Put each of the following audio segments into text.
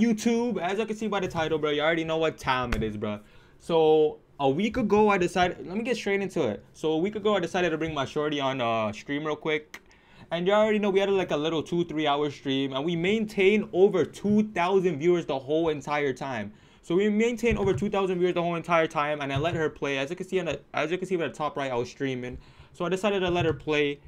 YouTube, as I can see by the title, bro, you already know what time it is, bro. So a week ago, I decided. Let me get straight into it. So a week ago, I decided to bring my shorty on uh, stream real quick. And you already know we had like a little two, three hour stream, and we maintained over 2,000 viewers the whole entire time. So we maintained over 2,000 viewers the whole entire time, and I let her play. As you can see on the, as you can see at the top right, I was streaming. So I decided to let her play,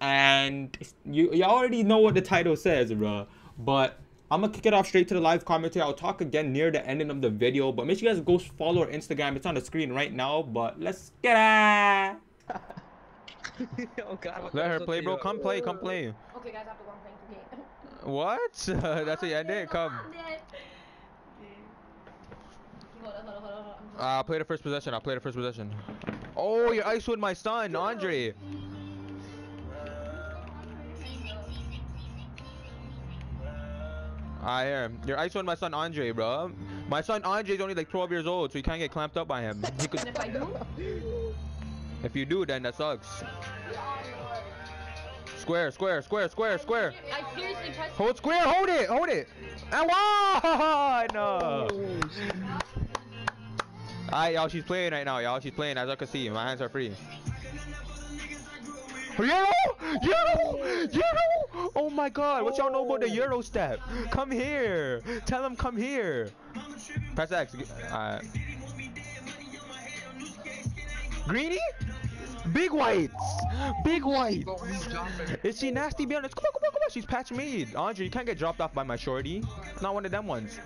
and you you already know what the title says, bro. But I'm gonna kick it off straight to the live commentary. I'll talk again near the ending of the video, but make sure you guys go follow our Instagram. It's on the screen right now. But let's get it. oh god. Let her play, bro. Come play, come play. Okay, guys, I have to go. I'm playing 2K. What? That's what I did. Come. On. Uh, I'll play the first possession. I'll play the first possession. Oh, you're ice with my son, Andre. I am. You're ice with my son, Andre, bro. My son, Andre, is only like 12 years old, so you can't get clamped up by him. He could, And if I do, if you do, then that sucks. Square, square, square, square, square. I seriously pressed. Hold square, hold it, hold it. And one! No. Alright, y'all, she's playing right now, y'all. She's playing, as I can see. My hands are free. Euro! Euro! Euro! Oh my god, what y'all know about the oh. Euro step? Come here! Tell him come here! Press X. Alright. Greeny? Big whites! Big whites! Is she nasty? Be honest. Come on, come on, come on. She's patch made. Andre, you can't get dropped off by my shorty. Not one of them ones.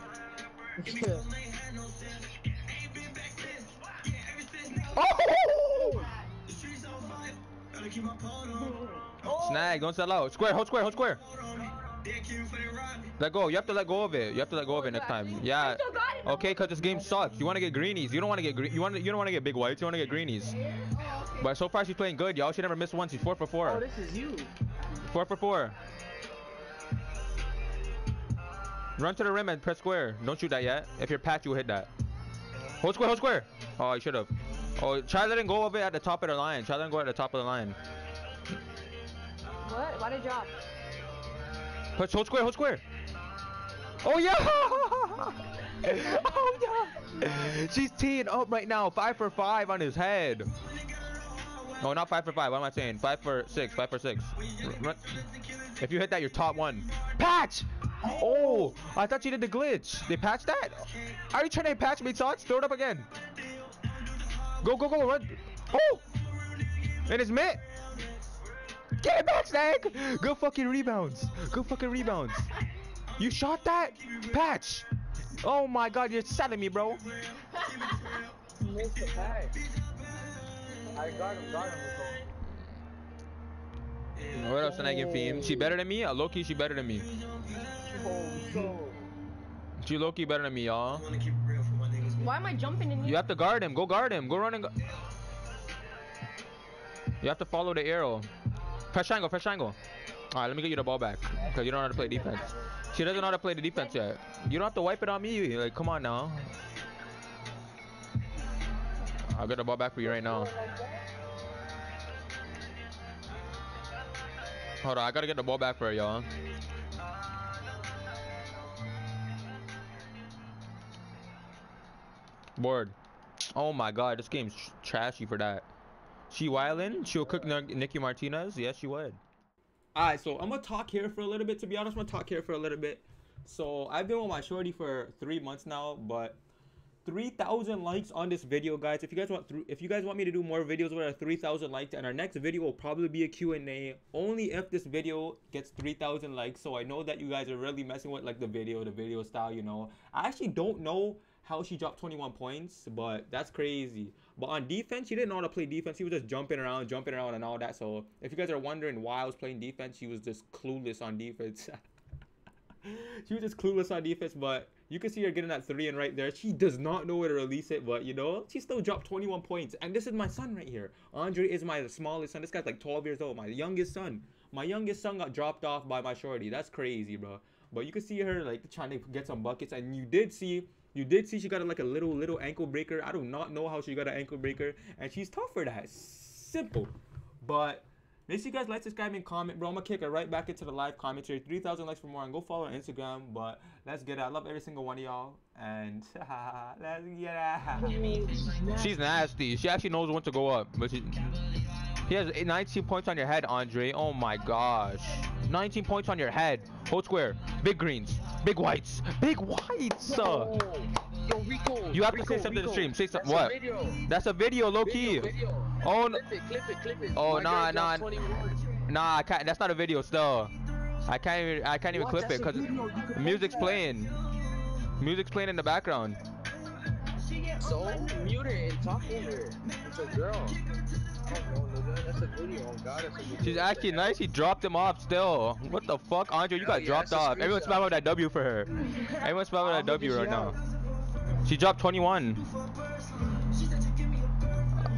Snag, don't sell out. Square, hold square, hold square. Let go. You have to let go of it. You have to let go of it next time. Yeah. still got it. Okay, cause this game sucks. You want to get greenies. You don't want to get green. You want. You don't want to get big whites. You want to get greenies. But so far she's playing good, y'all. She never missed one. She's four for Oh, four. this is you. Four for four. Run to the rim and press square. Don't shoot that yet. If you're patch, you will hit that. Hold square, hold square. Oh, I should have. Oh, try letting go of it at the top of the line. Try letting go at the top of the line. What? Why did it drop? Push, hold square, hold square. Oh yeah! oh yeah! She's teeing up right now. Five for five on his head. No, not five for five. What am I saying? Five for six. Five for six. If you hit that, you're top one. Patch! Oh, I thought you did the glitch. They patched that? Are you trying to patch me, Tots? Throw it up again. Go, go, go, run. Oh! And it's mid. Get it back, Snag! Good fucking rebounds. Good fucking rebounds. You shot that? Patch! Oh my god, you're selling me, bro. Missed the pack. I got him, got him. What else, Snag and Fiend? She better than me? Uh, low key, she better than me. Oh, so. She low key better than me, y'all. Why am I jumping in here? You have to guard him. Go guard him. Go run and go. You have to follow the arrow. Press triangle, press triangle. Alright, let me get you the ball back. Because you don't know how to play defense. She doesn't know how to play the defense yet. You don't have to wipe it on me. Like, come on now. I'll get the ball back for you right now. Hold on, I gotta get the ball back for y'all. Board. Oh my god, this game's tr- trashy for that. She wildin'? She'll cook N- Nicki Martinez? Yes, she would. Alright, so I'm gonna talk here for a little bit. To be honest, I'm gonna talk here for a little bit. So I've been with my shorty for three months now, but 3,000 likes on this video, guys. If you guys want, if you guys want me to do more videos with a 3,000 likes, and our next video will probably be a Q&A. Only if this video gets 3,000 likes. So I know that you guys are really messing with like the video, the video style. You know, I actually don't know how she dropped 21 points, but that's crazy. But on defense, she didn't know how to play defense. She was just jumping around, jumping around, and all that. So if you guys are wondering why I was playing defense, she was just clueless on defense. she was just clueless on defense, but you can see her getting that three and right there. She does not know where to release it, but you know, she still dropped 21 points. And this is my son right here. Andre is my smallest son. This guy's like 12 years old, my youngest son. My youngest son got dropped off by my shorty. That's crazy, bro. But you can see her like trying to get some buckets, and you did see. You did see she got like a little little ankle breaker. I do not know how she got an ankle breaker, and she's tough for that. Simple, but Make sure you guys like, subscribe, and comment, bro. I'm gonna kick her right back into the live commentary. 3,000 likes for more, and go follow on Instagram. But let's get it. I love every single one of y'all, and let's get it. She's nasty. She actually knows when to go up, but she. He has 19 points on your head, Andre. Oh my gosh. 19 points on your head. Hold square. Big greens. Big whites. Big whites. Uh, Yo, Rico. You have to say something to the stream. Say something. What? A that's a video, low key. Video. Oh, no. Clip it, clip it, clip it. Oh, My nah, nah. Nah, I can't. That's not a video still. I can't even. I can't even What? clip That's it because video. You can post music's playing. Music's playing in the background. So, mute it and talk to her. It's a girl. No, no, that's a video. God, that's a video. She's actually nice. He dropped him off still. What the fuck, Andre? You got yeah, dropped off. Everyone screenshot. spell out that W for her. Everyone spell out that W right now. She dropped 21.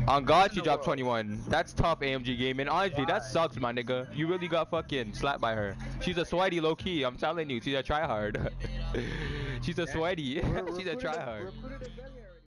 On God, she dropped 21. That's tough, AMG gaming. Honestly, that sucks, my nigga. You really got fucking slapped by her. She's a sweaty low key. I'm telling you, she's a tryhard. she's a sweaty. She's a tryhard.